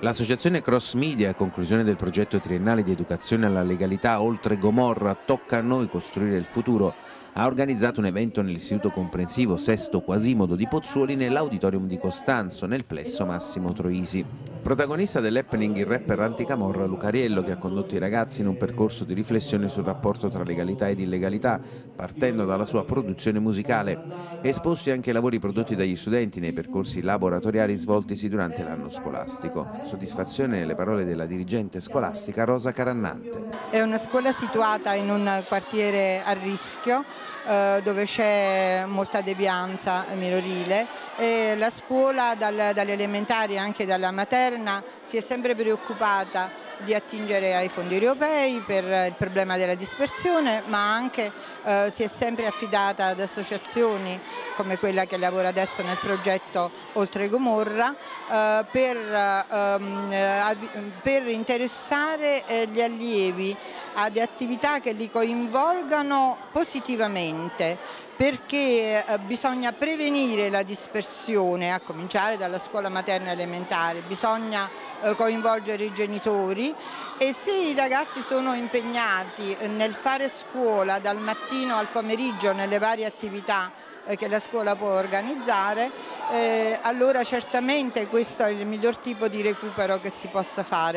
L'associazione Cross Media, a conclusione del progetto triennale di educazione alla legalità oltre Gomorra, tocca a noi costruire il futuro, ha organizzato un evento nell'Istituto Comprensivo Sesto Quasimodo di Pozzuoli nell'Auditorium di Costanzo, nel plesso Massimo Troisi. Protagonista dell'happening il rapper anticamorra Lucariello che ha condotto i ragazzi in un percorso di riflessione sul rapporto tra legalità ed illegalità, partendo dalla sua produzione musicale. Esposti anche i lavori prodotti dagli studenti nei percorsi laboratoriali svoltisi durante l'anno scolastico. Soddisfazione nelle parole della dirigente scolastica Rosa Carannante. È una scuola situata in un quartiere a rischio eh, dove c'è molta devianza minorile e la scuola dal, dalle elementari anche dalla materna si è sempre preoccupata di attingere ai fondi europei per il problema della dispersione ma anche eh, si è sempre affidata ad associazioni come quella che lavora adesso nel progetto Oltre Gomorra eh, per, ehm, per, interessare eh, gli allievi ad attività che li coinvolgano positivamente perché eh, bisogna prevenire la dispersione a cominciare dalla scuola materna elementare, bisogna eh, coinvolgere i genitori e se i ragazzi sono impegnati nel fare scuola dal mattino al pomeriggio nelle varie attività eh, che la scuola può organizzare, allora certamente questo è il miglior tipo di recupero che si possa fare.